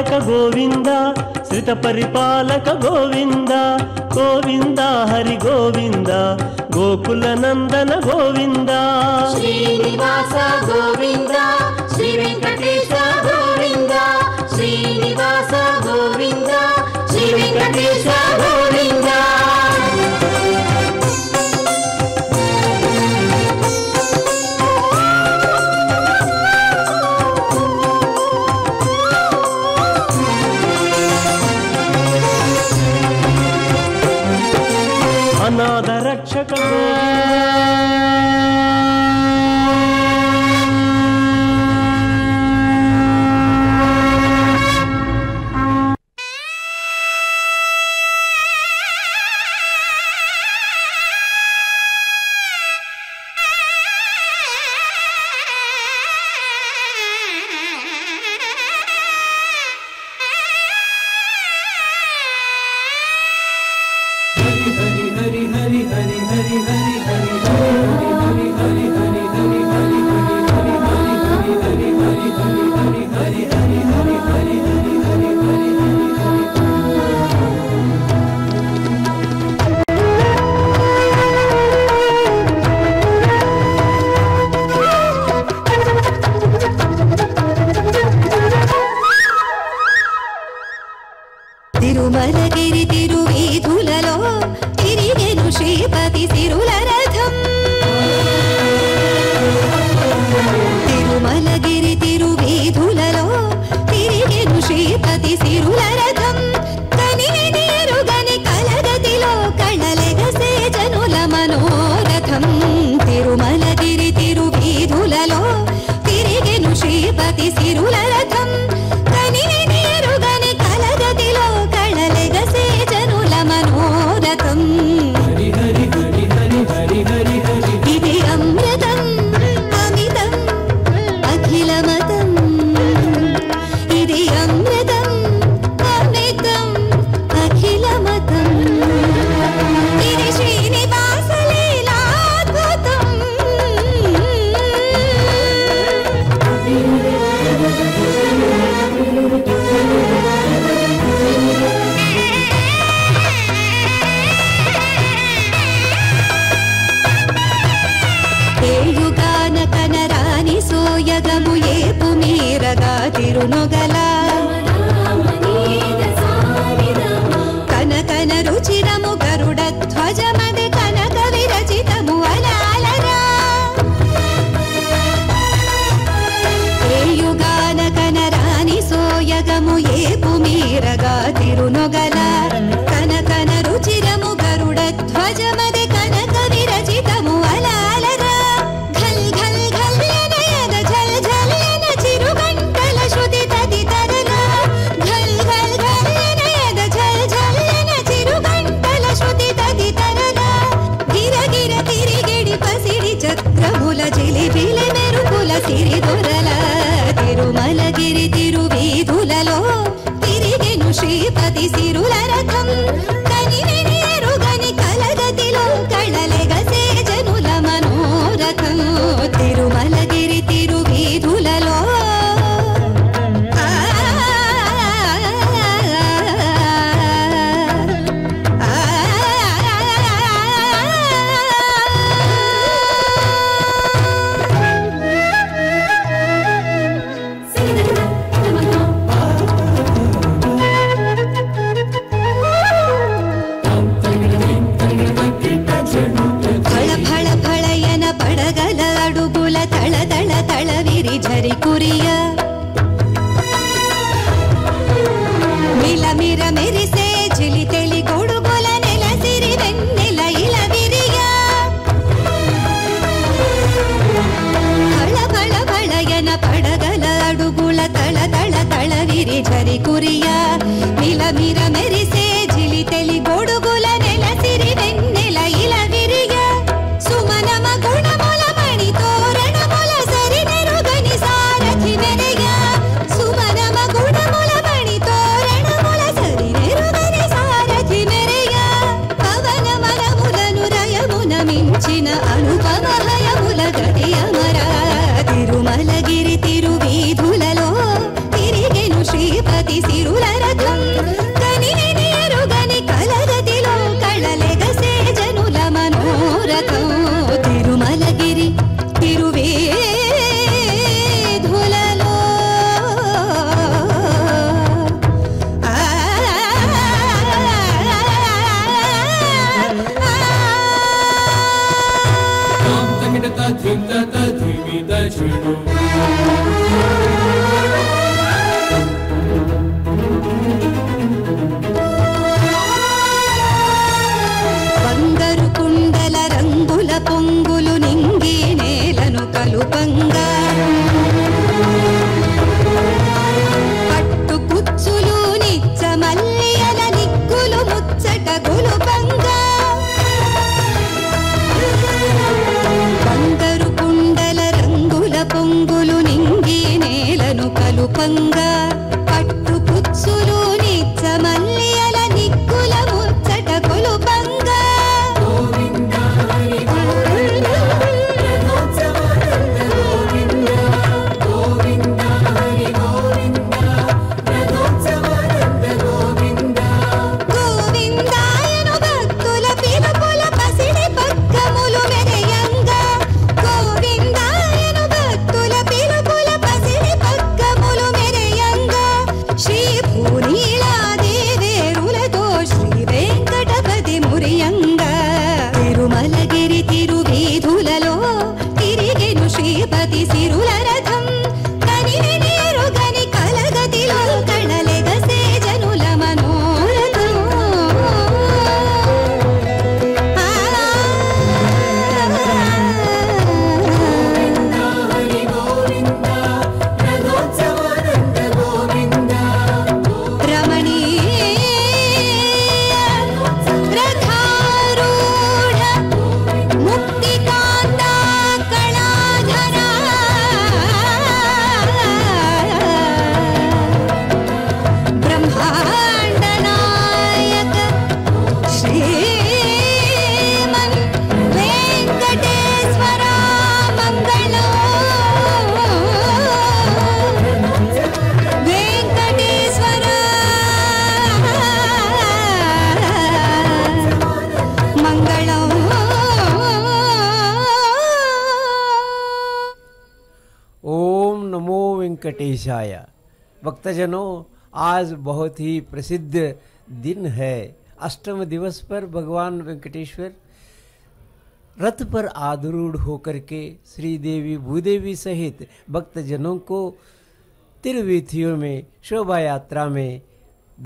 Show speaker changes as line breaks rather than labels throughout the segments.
పరిపాలక గోవింద శ్రుత పరిపాలక గోవింద గోవింద హరి గోవింద గోకుల నందన గోవింద.
గోవింద గోవింద గోవింద గోవింద.
సోయగము ఏపు మీరగా తిరునొగల. కనకన రుచిరము గరుడ ధ్వజమది కనక విరచితము అలాలరా ఏ యుగాన కనరాని సోయగము ఏపు మీరగా తిరునొగల.
भक्तजनों, आज बहुत ही प्रसिद्ध दिन है। अष्टम दिवस पर भगवान वेंकटेश्वर रथ पर आरूढ़ होकर के श्री देवी भूदेवी सहित भक्तजनों को तिरुवीथियों में शोभा यात्रा में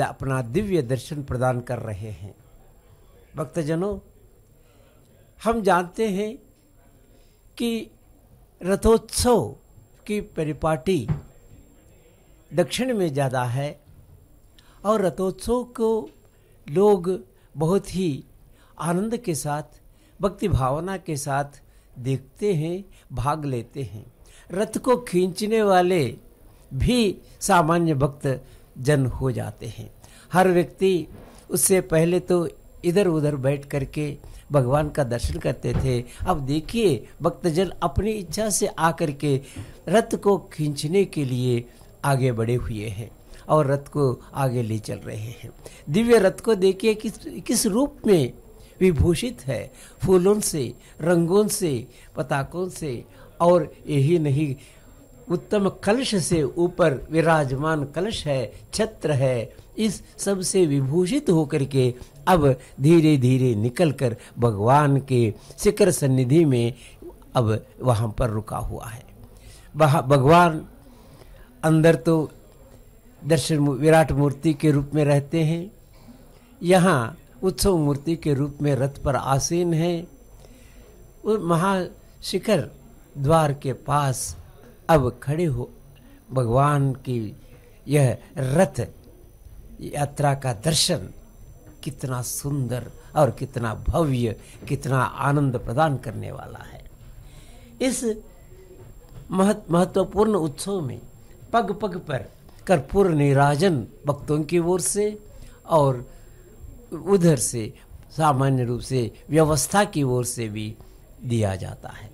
अपना दिव्य दर्शन प्रदान कर रहे हैं। भक्तजनों, हम जानते हैं कि रथोत्सव की परिपाटी दक्षिण में ज़्यादा है और रथोत्सव को लोग बहुत ही आनंद के साथ, भक्ति भावना के साथ देखते हैं, भाग लेते हैं। रथ को खींचने वाले भी सामान्य भक्त जन हो जाते हैं। हर व्यक्ति उससे पहले तो इधर उधर बैठ करके भगवान का दर्शन करते थे। अब देखिए, भक्तजन अपनी इच्छा से आकर के रथ को खींचने के लिए आगे बढ़े हुए हैं और रथ को आगे ले चल रहे हैं। दिव्य रथ को देखिए किस किस रूप में विभूषित है। फूलों से, रंगों से, पताकों से और यही नहीं, उत्तम कलश से ऊपर विराजमान कलश है, छत्र है। इस सबसे विभूषित होकर के अब धीरे धीरे निकलकर भगवान के शिखर सन्निधि में अब वहाँ पर रुका हुआ है। भगवान अंदर तो दर्शन विराट मूर्ति के रूप में रहते हैं। यहाँ उत्सव मूर्ति के रूप में रथ पर आसीन है। वो महाशिखर द्वार के पास अब खड़े हो भगवान की यह रथ यात्रा का दर्शन कितना सुंदर और कितना भव्य, कितना आनंद प्रदान करने वाला है। इस महत्वपूर्ण उत्सव में पग पग पर कर्पूर निराजन भक्तों की ओर से और उधर से सामान्य रूप से व्यवस्था की ओर से भी दिया जाता है।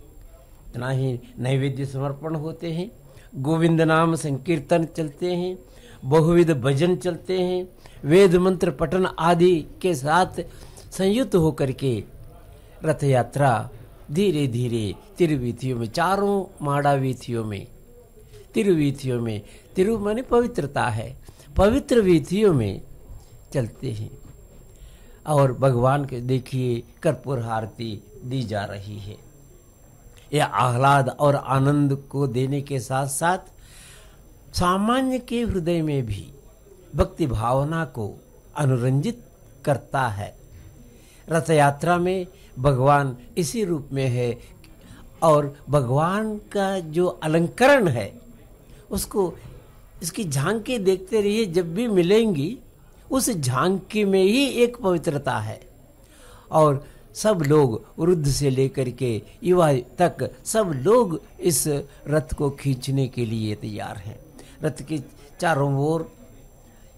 इतना ही नैवेद्य समर्पण होते हैं, गोविंद नाम संकीर्तन चलते हैं, बहुविध भजन चलते हैं, वेद मंत्र पठन आदि के साथ संयुक्त होकर के रथ यात्रा धीरे धीरे तिरुवीथियों में, चारों माड़ा वीथियों में तिरुवीथियों में, तिरु माने पवित्रता है। पवित्र वीथियों में चलते हैं और भगवान के देखिए कर्पूर आरती दी जा रही है। यह आह्लाद और आनंद को देने के साथ साथ सामान्य के हृदय में भी भक्ति भावना को अनुरंजित करता है। रथ यात्रा में भगवान इसी रूप में है और भगवान का जो अलंकरण है उसको, इसकी झांकी देखते रहिए, जब भी मिलेंगी, उस झांकी में ही एक पवित्रता है। और सब लोग वृद्ध से लेकर के युवा तक, सब लोग इस रथ को खींचने के लिए तैयार हैं। रथ के चारों ओर,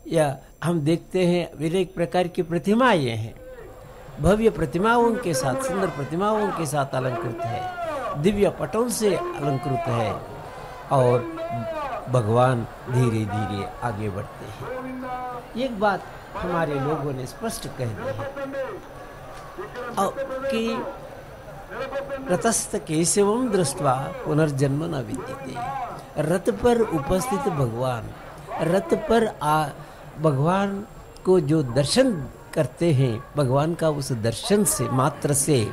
या हम देखते हैं अनेक प्रकार की प्रतिमाएँ हैं। भव्य प्रतिमाओं के साथ, सुंदर प्रतिमाओं के साथ अलंकृत है। दिव्य पटों से अलंकृत है। और भगवान धीरे धीरे आगे बढ़ते हैं। एक बात हमारे लोगों ने स्पष्ट कह दी है कि रतस्थ केशवम दृष्टवा पुनर्जन्म न विद्यते। रथ पर उपस्थित भगवान, रथ पर आ, भगवान को जो दर्शन करते हैं, भगवान का उस दर्शन से, मात्र से,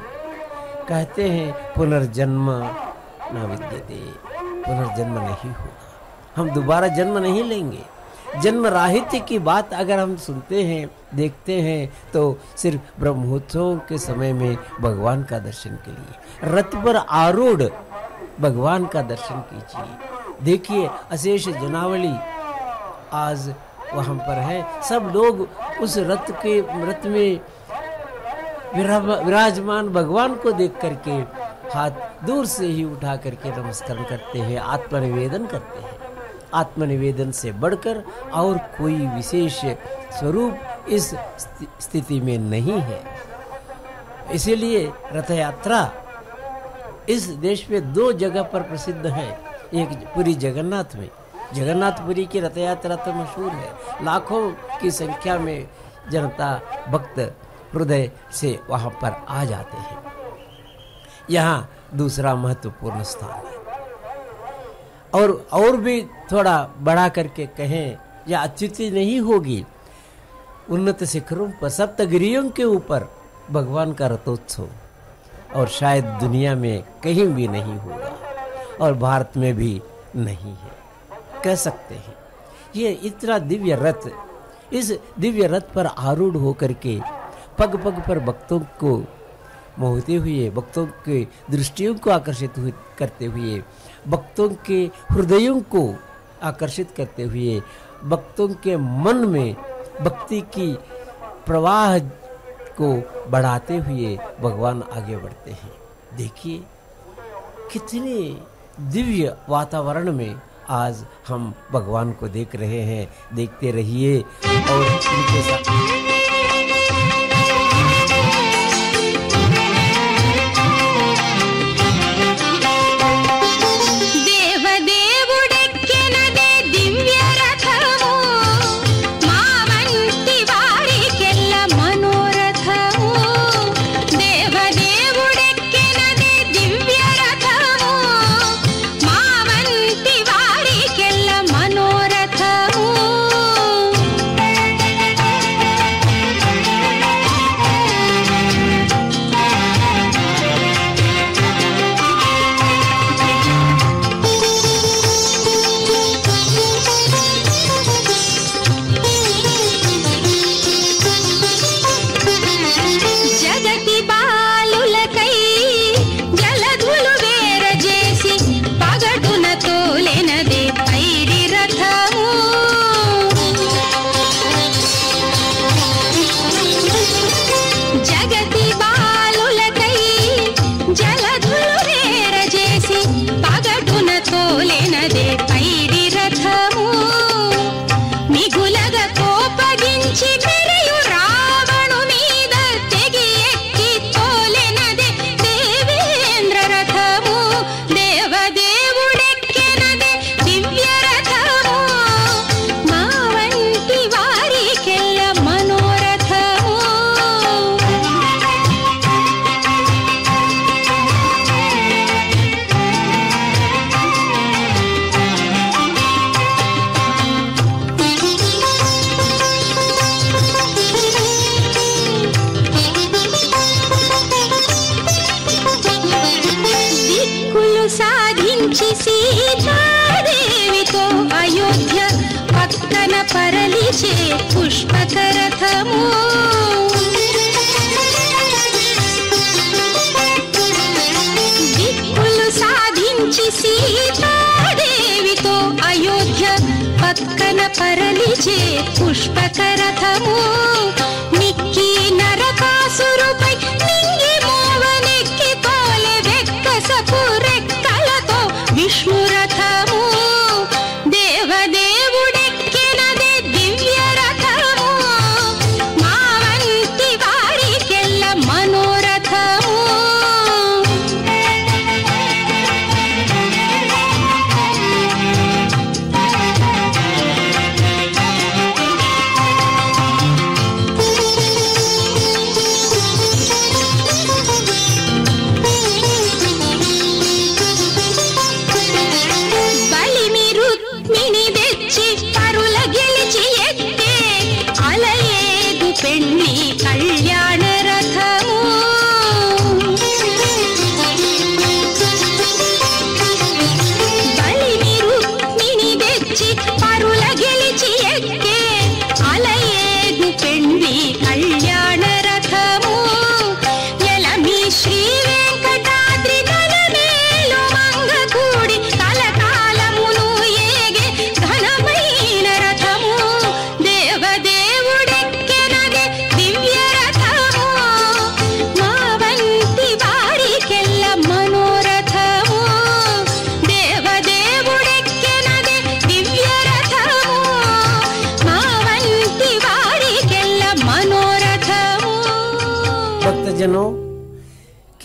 कहते हैं, पुनर्जन्म न विद्यते, पुनर्जन्म नहीं होगा। हम दोबारा जन्म नहीं लेंगे। जन्म राहित्य की बात अगर हम सुनते हैं, देखते हैं तो सिर्फ़ ब्रह्मोत्सव के समय में भगवान का दर्शन के लिए। रथ पर आरूढ़ भगवान का दर्शन कीजिए। देखिए, अशेष जनावली आज वहाँ पर है। सब लोग उस रथ के, रथ में विराजमान भगवान को देख करके हाथ दूर से ही उठा करके नमस्कार करते हैं, आत्मनिवेदन करते हैं। आत्मनिवेदन से बढ़कर और कोई विशेष स्वरूप इस स्थिति में नहीं है। इसीलिए रथ यात्रा इस देश में दो जगह पर प्रसिद्ध है। एक पूरी जगन्नाथ में। जगन्नाथपुरी की रथ यात्रा तो मशहूर है। लाखों की संख्या में जनता भक्त हृदय से वहाँ पर आ जाते हैं। यहाँ दूसरा महत्वपूर्ण स्थान है। और और भी थोड़ा बढ़ा करके कहें, या अत्युति नहीं होगी। उन्नत शिखरों पर सप्तगिरियों के ऊपर भगवान का रथोत्सव। और शायद दुनिया में कहीं भी नहीं होगा, और भारत में भी नहीं है। कह सकते हैं, ये इतना दिव्य रथ, इस दिव्य रथ पर आरूढ़ होकर के पग पग पर भक्तों को मोहते हुए, भक्तों के दृष्टियों को आकर्षित करते हुए भक्तों के हृदयों को आकर्षित करते हुए, भक्तों के मन में भक्ति की प्रवाह को बढ़ाते हुए भगवान आगे बढ़ते हैं। देखिए, कितने दिव्य वातावरण में आज हम भगवान को देख रहे हैं। देखते रहिए और उनके साथ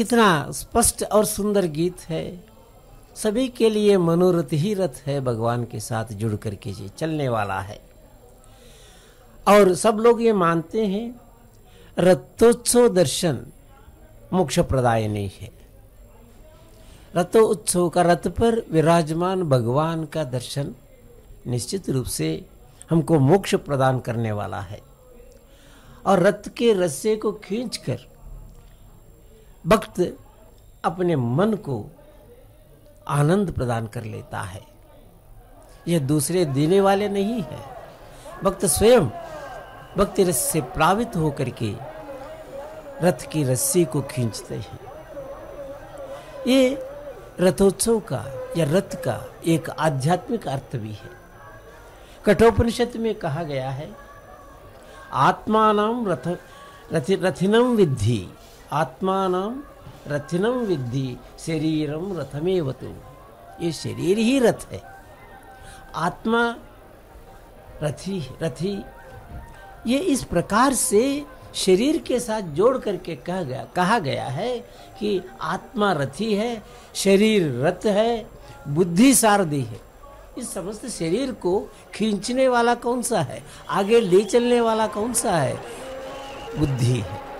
कितना स्पष्ट और सुंदर गीत है। सभी के लिए मनोरथ ही रथ है भगवान के साथ जुड़ करके ये चलने वाला है। और सब लोग ये मानते हैं, रथोत्सव दर्शन मोक्ष प्रदाय नहीं है। रथोत्सव का रथ पर विराजमान भगवान का दर्शन निश्चित रूप से हमको मोक्ष प्रदान करने वाला है। और रथ के रस्से को खींचकर भक्त अपने मन को आनंद प्रदान कर लेता है। यह दूसरे देने वाले नहीं है। भक्त स्वयं भक्ति रस से प्रावित होकर के रथ की रस्सी को खींचते हैं। ये रथोत्सव का या रथ का एक आध्यात्मिक अर्थ भी है। कठोपनिषद में कहा गया है आत्मानाम रथ रथि रथिनम विद्धि। आत्मानाम रथिनम विद्धि शरीरम रथमेव तु ये शरीर ही रथ है। आत्मा, रथी रथी, ये इस प्रकार से शरीर के साथ जोड़ करके कहा गया कहा गया है कि आत्मा रथी है, शरीर रथ है, बुद्धि सारथी है। इस समस्त शरीर को खींचने वाला कौन सा है? आगे ले चलने वाला कौन सा है? बुद्धि है।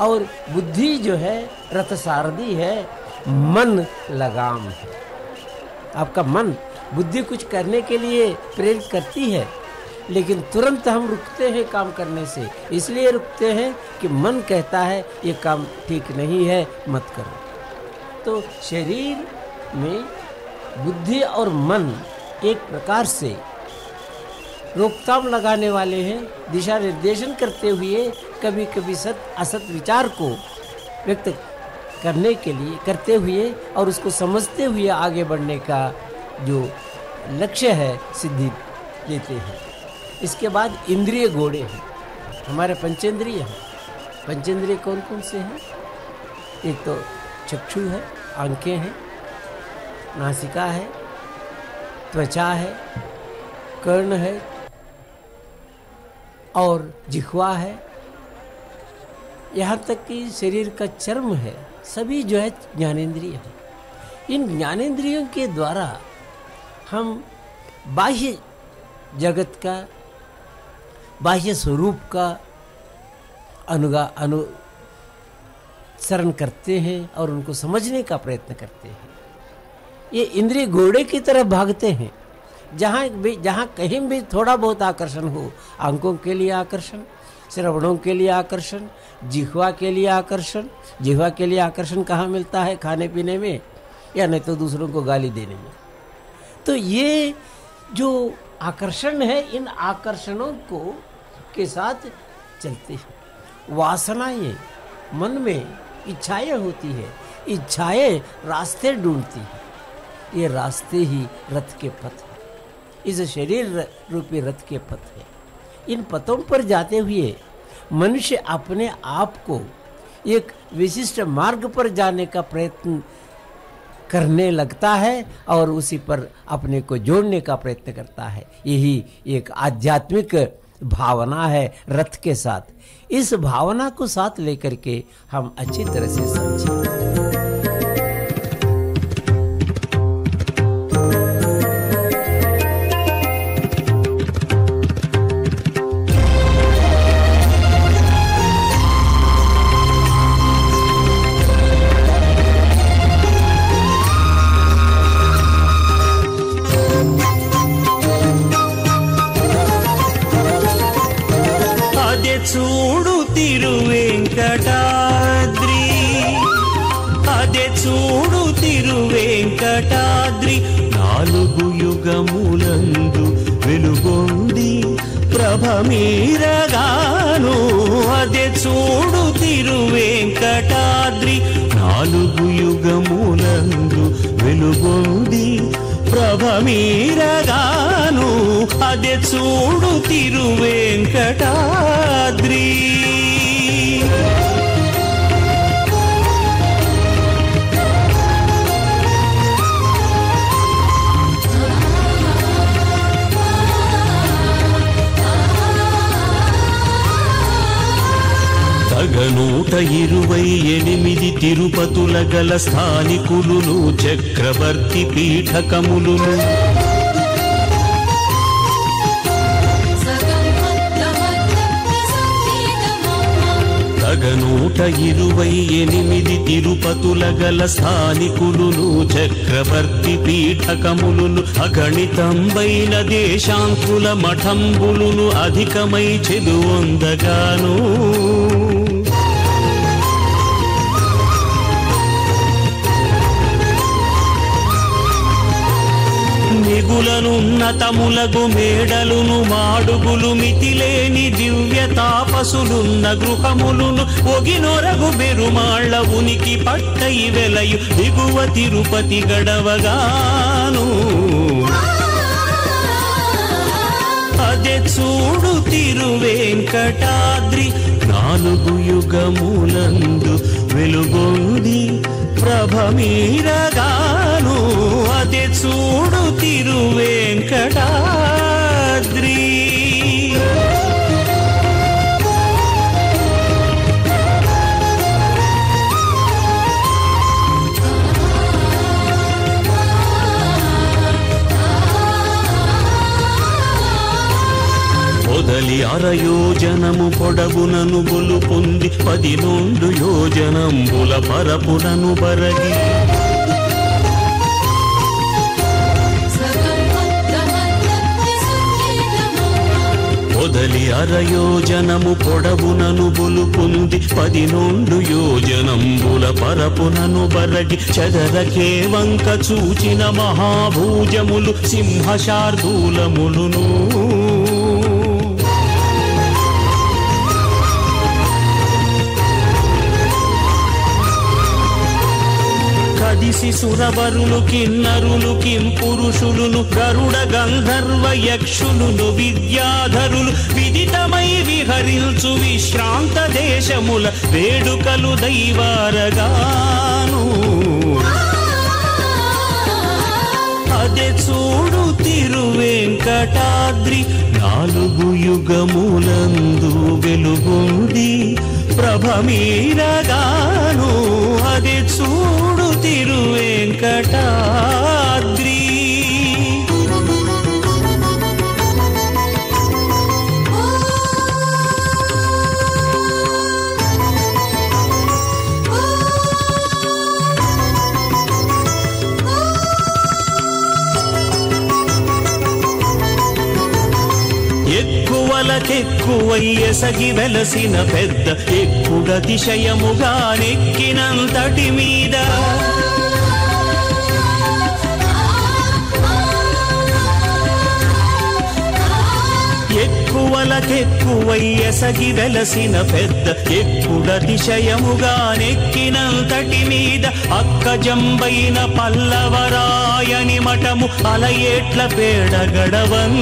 और बुद्धि जो है रथ सारथी है, मन लगाम है। आपका मन बुद्धि कुछ करने के लिए प्रेरित करती है, लेकिन तुरंत हम रुकते हैं काम करने से। इसलिए रुकते हैं कि मन कहता है, ये काम ठीक नहीं है, मत करो। तो शरीर में बुद्धि और मन एक प्रकार से रोकथाम लगाने वाले हैं। दिशा निर्देशन करते हुए कभी कभी सत, असत विचार को व्यक्त करने के लिए, करते हुए और उसको समझते हुए आगे बढ़ने का जो लक्ष्य है, सिद्धि लेते हैं। इसके बाद इंद्रिय घोड़े हैं। हमारे पंचेंद्रिय हैं। पंचेंद्रिय कौन कौन से हैं? एक तो चक्षु है, आँखें हैं, नासिका है, त्वचा है, कर्ण है और जिह्वा है। यहाँ तक कि शरीर का चर्म है। सभी जो है ज्ञानेंद्रिय है। इन ज्ञानेंद्रियों के द्वारा हम बाह्य जगत का, बाह्य स्वरूप का अनुगा, अनुसरण करते हैं और उनको समझने का प्रयत्न करते हैं। ये इंद्रिय घोड़े की तरह भागते हैं। जहाँ भी, जहाँ कहीं भी थोड़ा बहुत आकर्षण हो आँखों के लिए आकर्षण, श्रवणों के लिए आकर्षण, जिह्वा के लिए आकर्षण, जिह्वा के लिए आकर्षण कहाँ मिलता है खाने पीने में? या नहीं तो दूसरों को गाली देने में। तो ये जो आकर्षण है, इन आकर्षणों को, के साथ चलते हैं। वासनाएँ, मन में इच्छाएँ होती है। इच्छाएँ रास्ते ढूंढती हैं। ये रास्ते ही रथ के पथ इस शरीर रूपी रथ के पथ है। इन पथों पर जाते हुए मनुष्य अपने आप को एक विशिष्ट मार्ग पर जाने का प्रयत्न करने लगता है और उसी पर अपने को जोड़ने का प्रयत्न करता है। यही एक आध्यात्मिक भावना है रथ के साथ। इस भावना को साथ लेकर के हम अच्छी तरह से समझें
యుగములందు వెలుగొంది ప్రభమీరగాను. అదే చూడు తిరువేంకటాద్రి. నాలుగు యుగములందు వెలుగొంది ప్రభమీరగాను. అదే చూడు తిరువెంకటాద్రి. నూట ఇరువై ఎనిమిది తిరుపతుల గల స్థానికులును చక్రవర్తి పీఠకములును నూట ఇరువై ఎనిమిది తిరుపతుల గల స్థానికులును చక్రవర్తి పీఠకములును అగణితంబైన దేశాంకుల మఠంబులును అధికమై చెదువొందగాను ఉన్నతములగు మేడలును మాడుగులు మితిలేని దివ్య తాపసులున్న గృహములును ఒగినొరగు బెరుమాళ్ళ ఉనికి పట్టై వెలయు దిగువ తిరుపతి గడవగాను. అదే చూడు తిరువేంకటాద్రి నాలుగు యుగములందు వెలుగొంది ప్రభమీరగాను అదే చూడు తిరువేంకటా. కదలి అరయోజనము పొడవునను బొలు పొంది పది నుండు యోజనంబుల పరపులను బరగి. మొదలి అరయోజనము పొడవునను బొలు పొంది పది నుండు యోజనంబుల పరపునను బరగి. చదరకే వంక చూచిన మహాభూజములు సింహశార్దూలములును కదిసి సురవరులు కిన్నరులు కిం పురుషులును గరుడ గంధర్వ యక్షులును విద్యాధరులు విదితమై విహరించు విశ్రాంత దేశముల వేడుకలు దైవారగాను. అదే చూడు తిరువెంకటాద్రి నాలుగు యుగములందు వెలుగొంది. ప్రభ మీరగాను అది చూడు తిరువెంకటాద్రి. ఎక్కువయ్యసగి వెలసిన పెద్ద ఎక్కుడతిశయముగా నెక్కినంతటి మీద. ఎక్కువలకెక్కువయ్యసగి వెలసిన పెద్ద ఎక్కుడతిశయముగా నెక్కినంతటి మీద. అక్క జంబైన పల్లవరాయని మఠము అలయేట్ల పేడగడవన్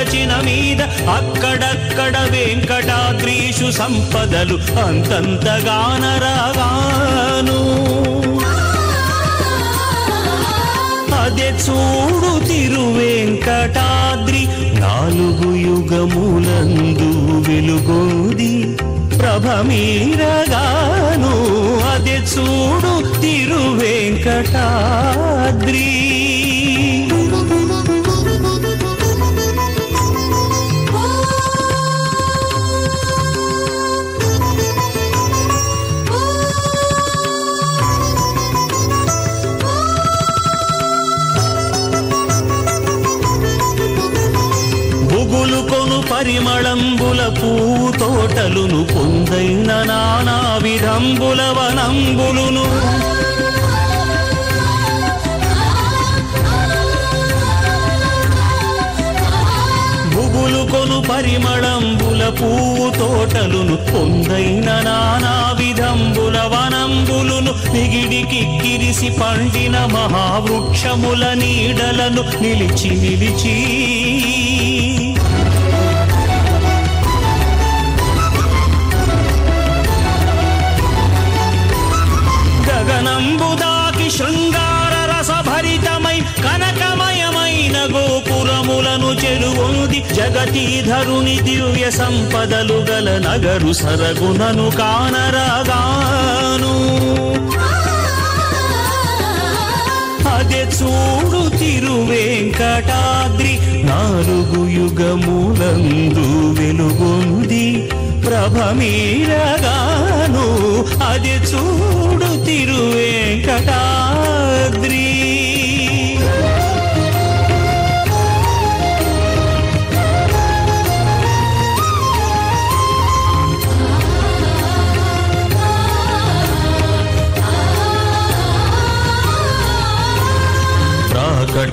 ముడుగు గడచిన మీద అక్కడక్కడ వెంకటాద్రీషు సంపదలు అంతంతగానరాగాను. అదే చూడు తిరువెంకటాద్రి నాలుగు యుగములందు వెలుగోది ప్రభమీరగాను. అదే చూడు తిరువెంకటాద్రి పరిమళంబుల పువ్వు తోటలును పొందైన నానా విధంబుల వనంబులును. బుగులు కొను పరిమళంబుల పువ్వు తోటలును పొందైన నానా విధంబుల వనంబులును. నిగిడికి కిరిసి పండిన మహావృక్షముల నీడలను నిలిచి నిలిచి చెరువొంది జగతీధరుని దివ్య సంపదలు గల నగరు సరగునను కానరాగాను. అదే చూడు తిరువేంకటాద్రి నాలుగు యుగములందు వెలుగొంది ప్రభమీరగాను. అది చూడు తిరువేంకటాద్రి.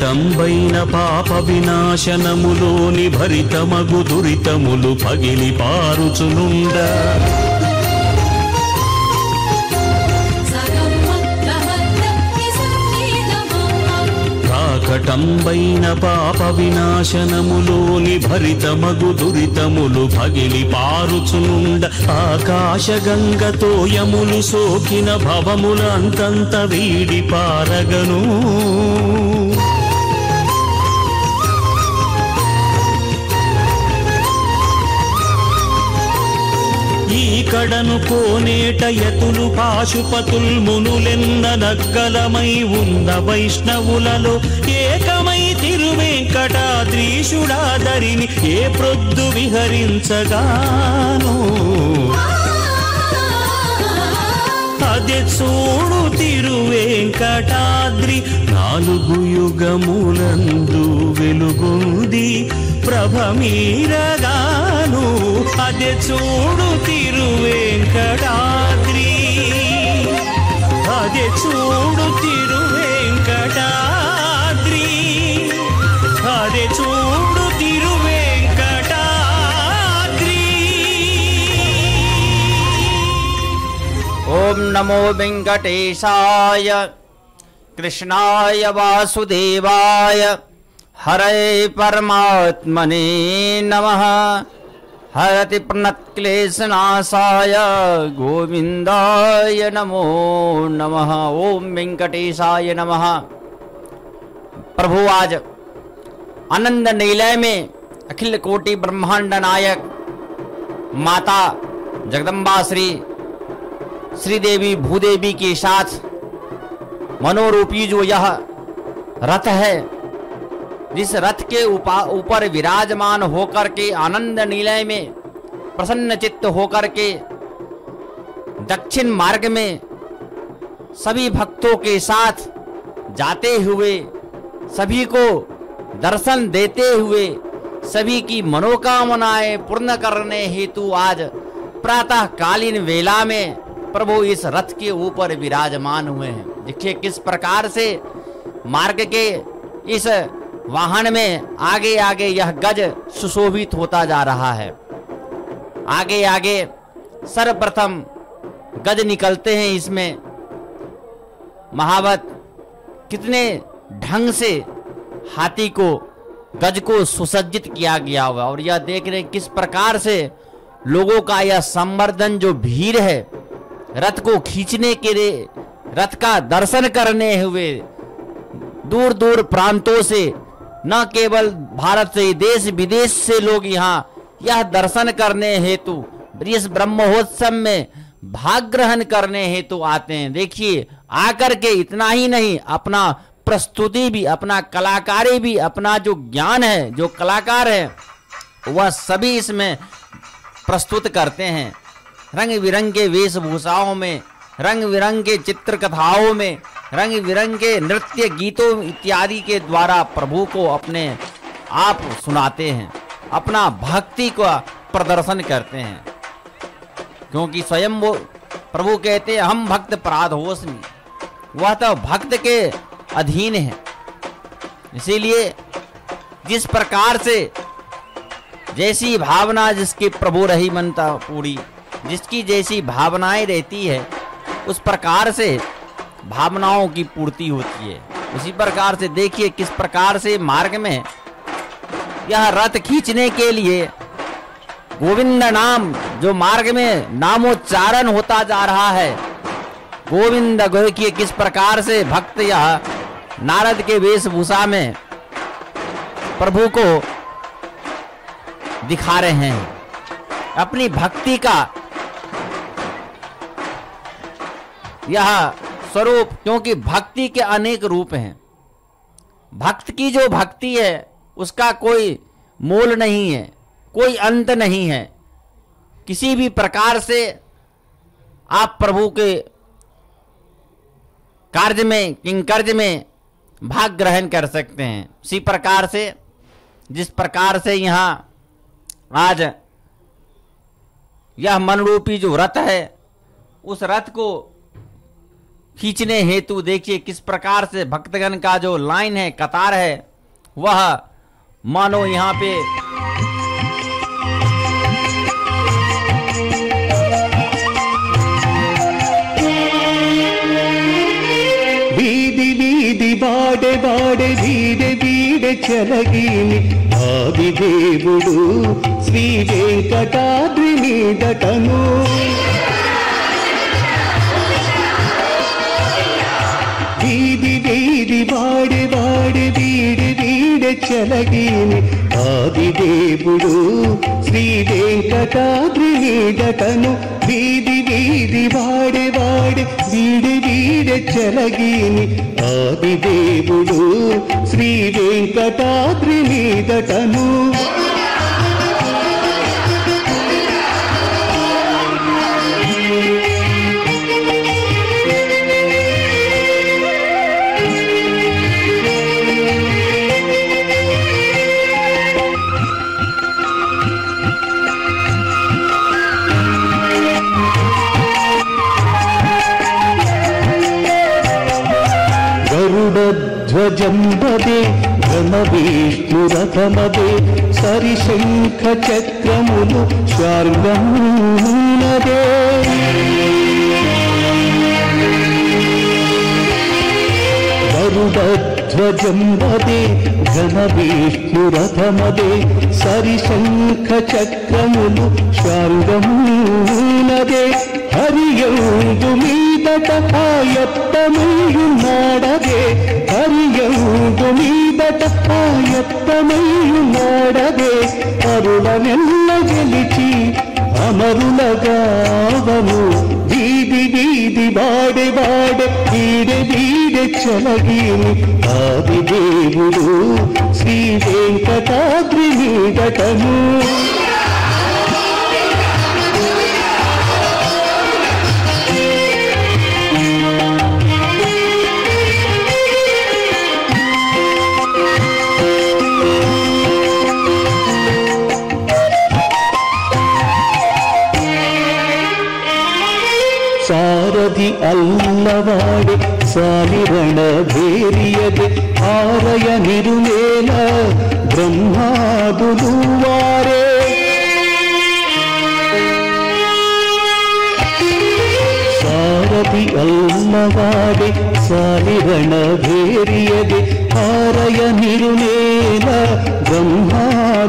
ప్రాకటంబైన పాప వినాశనములోని భరితమగు దురితములు పగిలి పారుచునుండ. ప్రాకటంబైన పాప వినాశనములోని భరితమగు దురితములు పగిలి పారుచునుండ. ఆకాశ గంగతో యములు సోకిన భవముల అంతంత వీడి పారగను. కడను కోనేట యతులు పాశుపతుల్ మునులెన్న నగ్గలమై ఉంద వైష్ణవులలో ఏకమై తిరువెంకటాద్రీషుడాదరిని ఏ ప్రొద్దు విహరించగాను. అదే చూడు తిరువేంకటాద్రి నాలుగు యుగములందు వెలుగుంది ప్రభ మీరగాను అదే చూడు తిరువెంకటాద్రి. అదే చూడు తిరువెంకటాద్రి. అదే చూడు తిరువెంకటాద్రి.
ఓం నమో వెంకటేశాయ కృష్ణాయ వాసుదేవాయ. हरे परमात्मने नमः। हरति प्रणत्क्लेशनाशाय गोविंदाय नमो नमः। ओम वेंकटेशाय नमः। प्रभु आज आनंद नीलय में अखिल कोटि ब्रह्मांड नायक माता जगदम्बा श्री, श्रीदेवी भूदेवी के साथ मनोरूपी जो यह रथ है जिस रथ के ऊपर विराजमान होकर के, आनंद निलय में, प्रसन्न चित्त होकर के, दक्षिण मार्ग में, सभी भक्तों के साथ जाते हुए, सभी को दर्शन देते हुए, सभी की मनोकामनाएँ पूर्ण करने हेतु आज प्रातः कालीन वेला में प्रभु इस रथ के ऊपर विराजमान हुए हैं। देखिए किस प्रकार से मार्ग के इस वाहन में आगे आगे यह गज सुशोभित होता जा रहा है। आगे आगे सर्वप्रथम गज निकलते हैं इसमें। महावत कितने ढंग से हाथी को, गज को सुसज्जित किया गया हुआ और यह देख रहे किस प्रकार से लोगों का यह संवर्धन जो भीड़ है, रथ को खींचने के लिए, रथ का दर्शन करने हुए दूर दूर प्रांतों से न केवल भारत से देश विदेश से लोग यहाँ यह दर्शन करने हेतु इस ब्रह्मोत्सव में भाग ग्रहण करने हेतु आते हैं। देखिए, आकर के इतना ही नहीं, अपना प्रस्तुति भी, अपना कलाकारी भी, अपना जो ज्ञान है, जो कलाकार है, वह सभी इसमें प्रस्तुत करते हैं। रंग बिरंगे वेशभूषाओं में रंग बिरंगे चित्र कथाओं में रंग बिरंगे नृत्य गीतों इत्यादि के द्वारा प्रभु को अपने आप सुनाते हैं, अपना भक्ति का प्रदर्शन करते हैं। क्योंकि स्वयं वो प्रभु कहते हैं, हम भक्त पराध होस्मी वह तो भक्त के अधीन है। इसीलिए जिस प्रकार से जैसी भावना जिसकी प्रभु रही मनता पूरी, जिसकी जैसी भावनाएँ रहती है उस प्रकार से भावनाओं की पूर्ति होती है। उसी प्रकार से देखिए किस प्रकार से मार्ग में यह रथ खींचने के लिए गोविंद नाम, जो मार्ग में नामोच्चारण होता जा रहा है, गोविंद देखिए किस प्रकार से भक्त यह नारद के वेशभूषा में प्रभु को दिखा रहे हैं। अपनी भक्ति का यह स्वरूप क्योंकि भक्ति के अनेक रूप हैं। भक्त की जो भक्ति है, उसका कोई मोल नहीं है, कोई अंत नहीं है। किसी भी प्रकार से आप प्रभु के कार्य में, किंकर्ज में भाग ग्रहण कर सकते हैं। उसी प्रकार से, जिस प्रकार से यहाँ आज यह मनरूपी जो रथ है, उस रथ को खींचने हेतु देखिए किस प्रकार से भक्तगण का जो लाइन है, कतार है, वह मानो यहाँ पे
बाड़े बाड़े धीरे धीरे चलगीनि आदि देवुडु श्री वेंकटाद्रि मीदटनु వీడి వాడి వాడి వీడి వీడి చెలగిని ఆదిదేవుడు శ్రీ వెంకటాద్రి మీదటను వీడి వీధి వాడి వాడే వీడి వీడే చెలగిని ఆదిదేవుడు శ్రీ వెంకటాద్రి మీదటను గరుడధ్వజం వదే ఘనవిష్ణురథమదే సరిశంఖ చక్రములు స్వర్గమునదే గరుడధ్వజం వదే ఘనవిష్ణురథమదే సరిశంఖ చక్రములు స్వర్గమునదే హరియందు మీదట ఆయత్తమయ్యున్నాడదే അറിയൗതു നീതട ആയത്തമയുമാടതെ അരുളനെല്ല ഗലിച്ചി അമരുലകാവമു വീതി വീതി വാടെ വാടെ വീടെ വീടെ ചലകി ആദിദേവുడు శ్రీ వెంకటాద్రి నీడటము ಅಲ್ಲವಾಡೆ ಸಾಲಿರಣ ಭೇರಿಯದೆ ಆರಯ ನಿರುಮೇಲ ಬ್ರಹ್ಮಾದುಲುವಾರೆ ಸಾರಥಿ ಅಲ್ಲವಾಡೆ ಸಾಲಿರಣ ಭೇರಿಯದೆ ಆರಯ ನಿರುಮೇಲ బ్రహ్మాదులువారి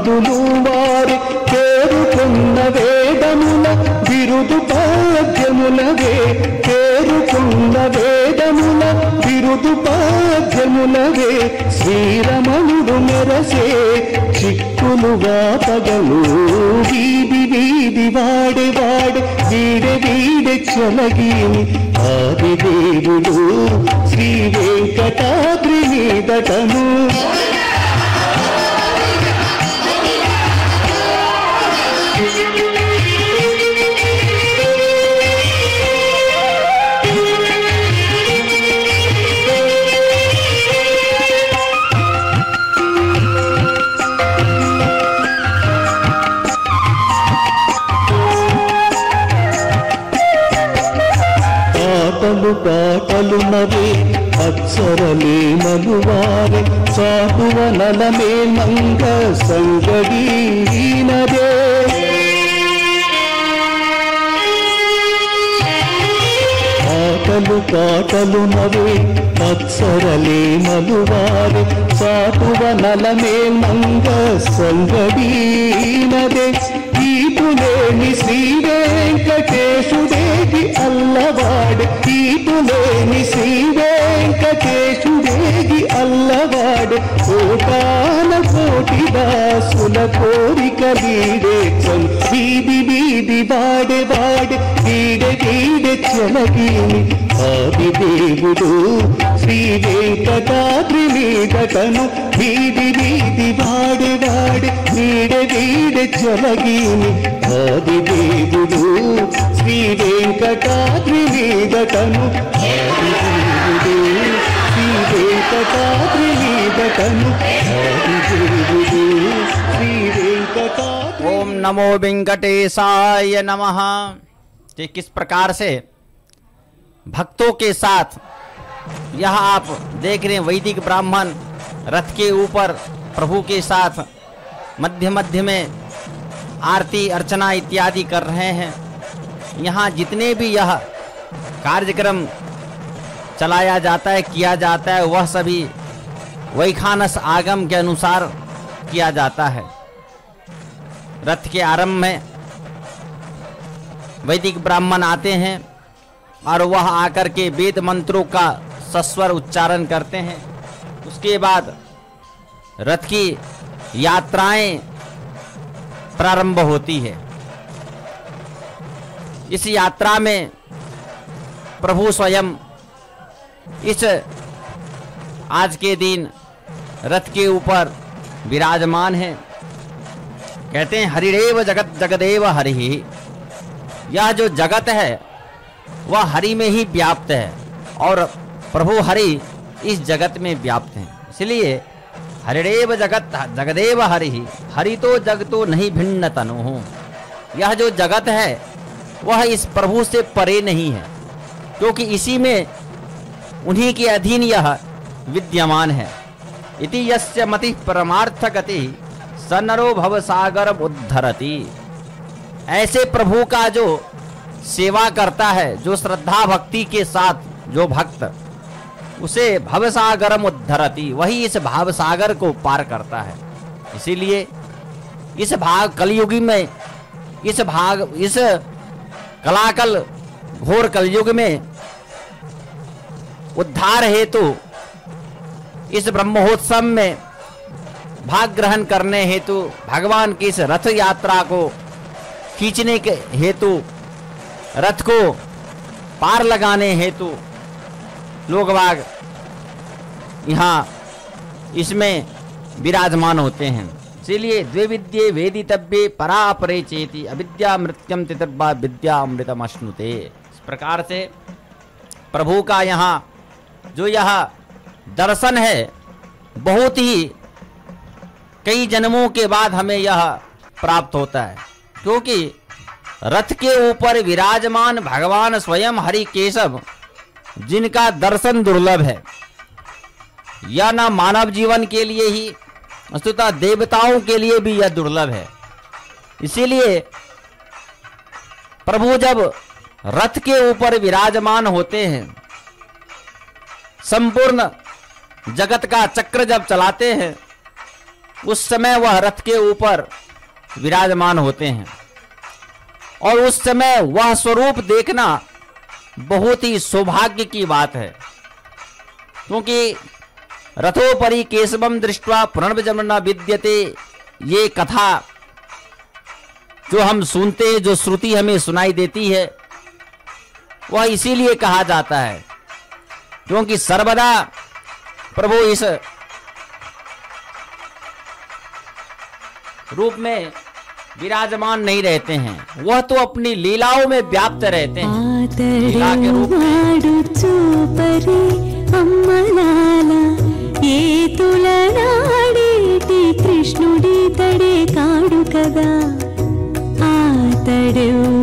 పేరుకున్న వేదముల బిరుదు పాద్యములవే పేరుకున్న వేదముల బిరుదు పాద్యములవే శ్రీరమణుడు మెరసే చిక్కులుగా పగలు వీధి వీధి వాడే వాడే వీడే వీడే చలగి ఆది దేవుడు శ్రీ వెంకటాద్రి మీదటను పాటలు పలునవే అప్సరలే మలువారే సాధువ నలమే మంగ సంగడీనదే ఆటలు పాటలు నవే మత్సరలే మలువారే సాధువ నలమే మంగ సంగడీనదే నదే ఈపులేని శ్రీ వెంకటేశుడేగి అల్లవాడు. ఈపులేని శ్రీ వెంకటేశుడేగి అల్లవాడు. కోటాన కోటి దాసుల కోరిక వీడే చల్ వీధి వీధి వాడే వాడే. వీడే వీడే చలగిని ఆది దేవుడు శ్రీ వెంకటాద్రి మీదటను వీధి వీధి వాడే వాడే వీడే వీడే చలగిని ఆది దేవుడు శ్రీ వెంకటాద్రి మీదటను ఆది దేవుడు శ్రీ వెంకటాద్రి మీదటను ఆది దేవుడు శ్రీ వెంకటాద్రి
ओम नमो वेंकटेशाय नमः तो किस प्रकार से भक्तों के साथ। यह आप देख रहे हैं वैदिक ब्राह्मण रथ के ऊपर प्रभु के साथ मध्य मध्य में आरती, अर्चना इत्यादि कर रहे हैं। यहाँ जितने भी यह कार्यक्रम चलाया जाता है, किया जाता है, वह सभी वैखानस आगम के अनुसार किया जाता है। रथ के आरंभ में वैदिक ब्राह्मण आते हैं। और वह आकर के वेद मंत्रों का सस्वर उच्चारण करते हैं। उसके बाद रथ की यात्राएँ प्रारंभ होती है। इस यात्रा में प्रभु स्वयं इस आज के दिन रथ के ऊपर विराजमान है। कहते हैं, हरिदेव जगत जगदेव हरि। यह जो जगत है वह हरि में ही व्याप्त है और प्रभु हरि इस जगत में व्याप्त हैं। इसलिए हरिदेव जगत, जगदेव हरि हरि तो जग तो नहीं भिन्न तनु हूँ। यह जो जगत है, वह इस प्रभु से परे नहीं है, क्योंकि इसी में उन्हीं के अधीन यह विद्यमान है। इति यस्य मति परमार्थ गति सनरो भव सागर उद्धरति। ऐसे प्रभु का जो सेवा करता है, जो श्रद्धा भक्ति के साथ, जो भक्त, उसे भव सागरम उद्धरति, वही इस भाव सागर को पार करता है। इसीलिए इस भाग, कलयुगी में, इस भाग, इस कलाकल घोर कलयुग में उद्धार हेतु, इस ब्रह्मोत्सव में भाग ग्रहण करने हेतु, भगवान की इस रथ यात्रा को खींचने के हेतु रथ को पार लगाने हेतु लोग बाग यहाँ इसमें विराजमान होते हैं। इसीलिए द्वे विद्ये वेदितव्ये परा अपरे चेति अविद्या मृत्यम तितर्बा विद्या अमृतम अश्नुते इस प्रकार से प्रभु का यहाँ जो यह दर्शन है, बहुत ही कई जन्मों के बाद हमें यह प्राप्त होता है। क्योंकि रथ के ऊपर विराजमान भगवान स्वयं हरि केशव जिनका दर्शन दुर्लभ है। या ना मानव जीवन के लिए ही, वस्तुतः देवताओं के लिए भी यह दुर्लभ है। इसीलिए प्रभु जब रथ के ऊपर विराजमान होते हैं, संपूर्ण जगत का चक्र जब चलाते हैं, उस समय वह रथ के ऊपर विराजमान होते हैं। और उस समय वह स्वरूप देखना बहुत ही सौभाग्य की बात है। क्योंकि रथोपरि केशवम दृष्टवा पुनर्जन्म विद्यते ये कथा जो हम सुनते हैं, जो श्रुति हमें सुनाई देती है, वह इसीलिए कहा जाता है। क्योंकि सर्वदा प्रभु इस रूप में विराजमान नहीं रहते हैं। वह तो अपनी लीलाओं में व्याप्त रहते हैं। लीला के
तो कृष्णुडी
तड़े काड़ू कदा आ तड़ू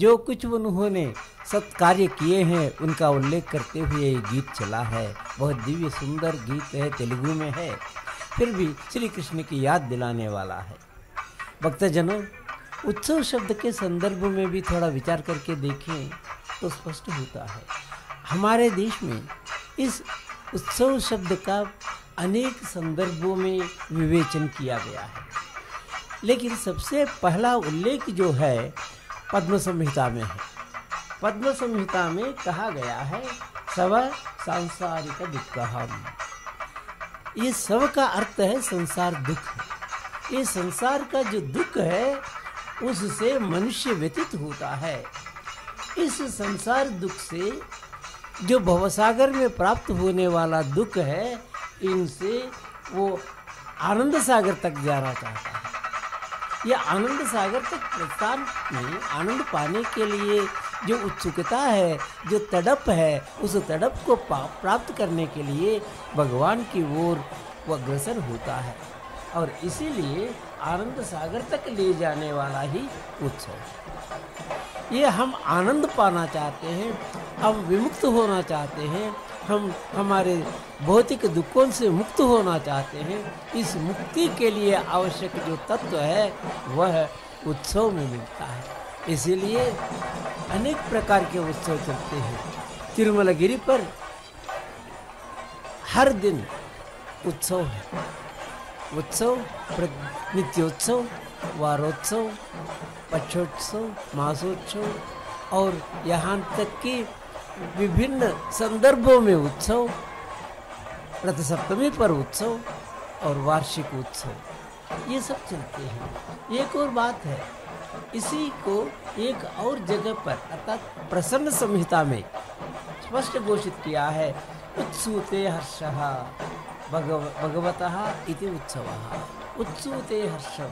जो कुछ उन्होंने सत्कार्य किए हैं, उनका उल्लेख करते हुए ये गीत चला है। बहुत दिव्य, सुंदर गीत है, तेलुगु में है। फिर भी श्री कृष्ण की याद दिलाने वाला है। भक्तजनों, उत्सव शब्द के संदर्भ में भी थोड़ा विचार करके देखें तो स्पष्ट होता है। हमारे देश में इस उत्सव शब्द का अनेक संदर्भों में विवेचन किया गया है। लेकिन सबसे पहला उल्लेख जो है पद्म संहिता में है। पद्म संहिता में कहा गया है सब सांसारिक दुख ये सब का अर्थ है संसार दुख। ये संसार का जो दुख है, उससे मनुष्य व्यतीत होता है। इस संसार दुख से जो भवसागर में प्राप्त होने वाला दुख है, इनसे वो आनंद सागर तक जाना चाहता है। यह आनंद सागर तक प्रस्थान में आनंद पाने के लिए जो उत्सुकता है, जो तड़प है, उस तड़प को प्राप्त करने के लिए भगवान की ओर वह अग्रसर होता है। और इसीलिए आनंद सागर तक ले जाने वाला ही उत्सव ये हम आनंद पाना चाहते हैं, हम विमुक्त होना चाहते हैं, हम हमारे भौतिक दुखों से मुक्त होना चाहते हैं। इस मुक्ति के लिए आवश्यक जो तत्व है, वह उत्सव में मिलता है। इसीलिए अनेक प्रकार के उत्सव चलते हैं। तिरुमलगिरी पर हर दिन उत्सव है। उत्सव नित्योत्सव वारोत्सव, पक्षोत्सव, मासोत्सव और यहाँ तक कि विभिन्न संदर्भों में उत्सव रथ सप्तमी पर उत्सव और वार्षिक उत्सव, ये सब चलते हैं। एक और बात है, इसी को एक और जगह पर अर्थात प्रसन्न संहिता में स्पष्ट घोषित किया है, उत्सुते हर्षः। भगव भगवतः इति उत्सवः। उत्सुते हर्षम।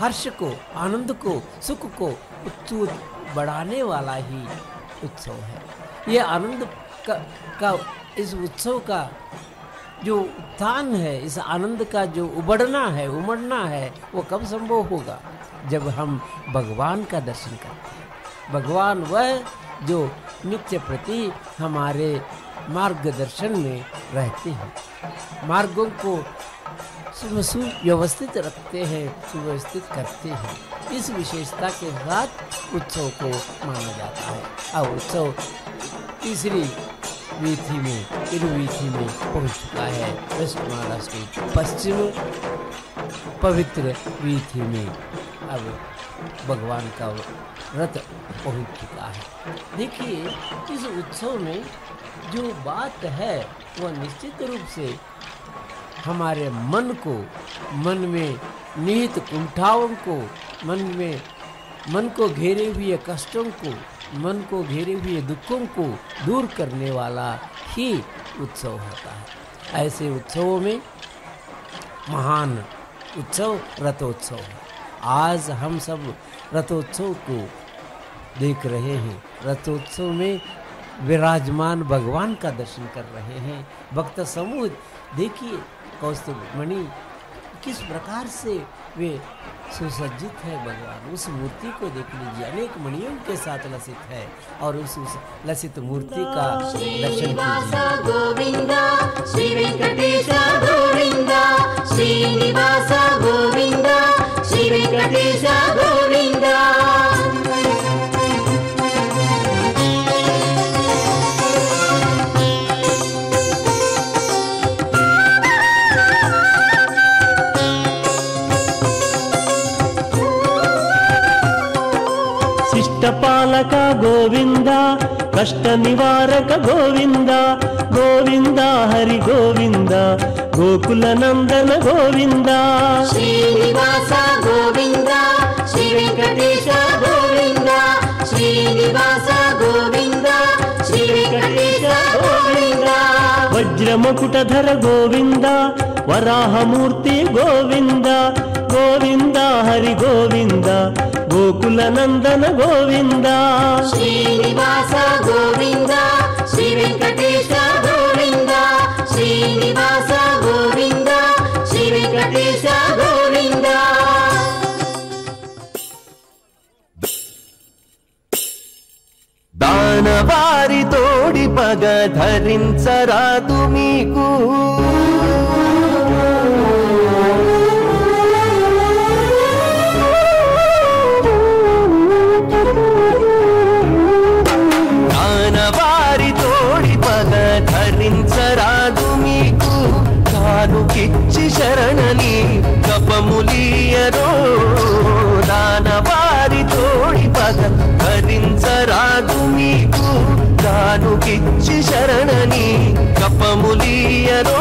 हर्ष को आनंद को सुख को उत्सुत बढ़ाने वाला ही उत्सव है। ये आनंद का, का इस उत्सव का जो उत्थान है इस आनंद का जो उबड़ना है उमड़ना है वो कब संभव होगा? जब हम भगवान का दर्शन करते हैं। भगवान वह जो नित्य प्रति हमारे मार्गदर्शन में रहते हैं। मार्गों को सुव्यवस्थित रखते हैं, सुव्यवस्थित करते हैं। इस विशेषता के साथ उत्सव को माना जाता है। अब उत्सव तीसरी वीथी में, तिरुवीथी में पहुँच चुका है। वेस्ट महाराष्ट्र के पश्चिम पवित्र वीथी में अब भगवान का रथ पहुँच चुका है। देखिए, इस उत्सव में जो बात है, वह निश्चित रूप से हमारे मन को, मन में निहित कुंठाओं को, मन में, मन को घेरे हुए कष्टों को, मन को घेरे हुए दुखों को दूर करने वाला ही उत्सव होता है। ऐसे उत्सवों में महान उत्सव रथोत्सव है। आज हम सब रथोत्सव को देख रहे हैं। रथोत्सव में विराजमान भगवान का दर्शन कर रहे हैं। भक्त समूह, देखिए कौस्तुभ, मणि, किस प्रकार से वे सुसज्जित है भगवान। उस मूर्ति को देख लीजिए, अनेक मणियों के साथ लसित है और उस उस लसित मूर्ति का दर्शन
गोविन्द श्री श्रीनिवास गोविन्द श्री गोविन्द కష్ట నివారక గోవింద గోవింద హరి గోవింద
గోకుల నందన గోవింద వజ్రముకుటర గోవింద గోవింద వరాహమూర్తి గోవింద గోవింద హరి గోవింద గోకుల
నందన గోవింద. శ్రీనివాస గోవింద శ్రీ వెంకటేశ గోవింద శ్రీనివాస గోవింద శ్రీ
వెంకటేశ గోవింద. దానవారి తోడి పగ ధరించరాదు మీకు. కప్పముకిచ్చి శరణని కప్పములీయరో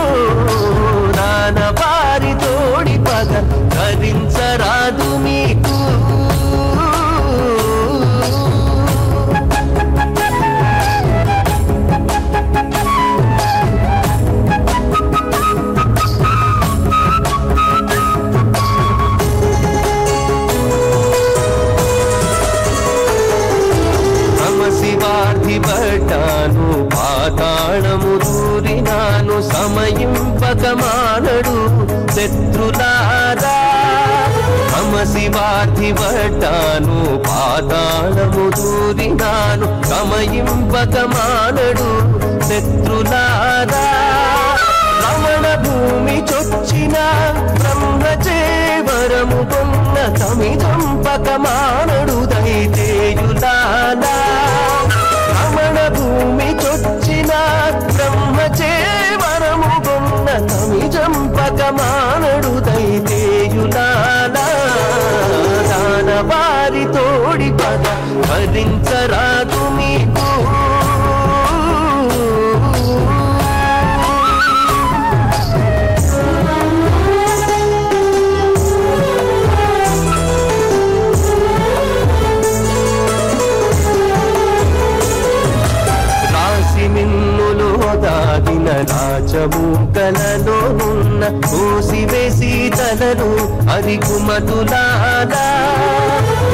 దిగుమతులాదా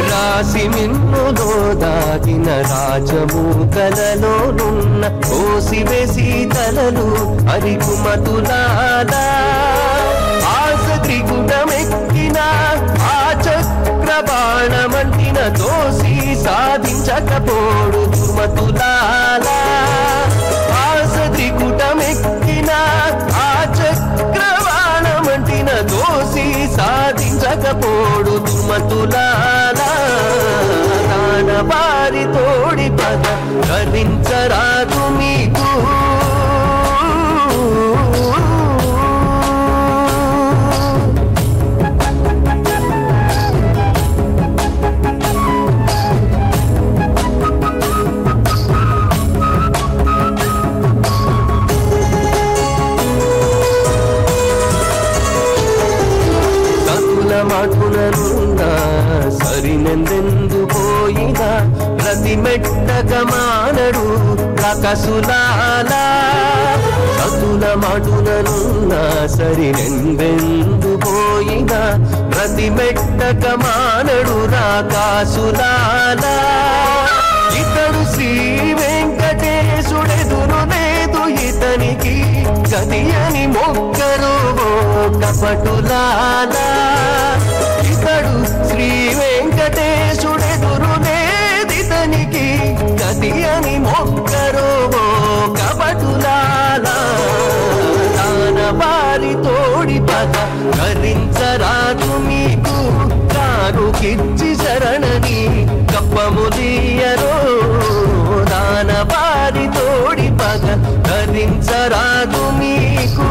రాసి మిన్ను దోదాగిన రాజము కలలోనున్న కోసివేసి తలలు అరికుమతులాదా ఆశ త్రిగుణమెక్కిన ఆ చక్రబాణమంటిన దోసి సాధించకపోడు తుమతులా మతులారా నాన్న తోడి పద కరించరాదు మెట్టగమానడు మెట్టక మానడు రకసులాలా సతుల మఠుననున్న సరినెందెందు పోయిన ప్రతి మెట్టక మానడు రాకాసులాలా ఇతడు శ్రీ వెంకటేశుడెదురు లేదు ఇతనికి గతి అని మొక్కరు కపటులాలా. ఇతడు శ్రీ వెంకటేశుడెదురు కోడి పద ధరించరాదు మీకు కానుకిచ్చి శరణని కప్పముదీయరో దాన వారి తోడి పద ధరించరాదు మీకు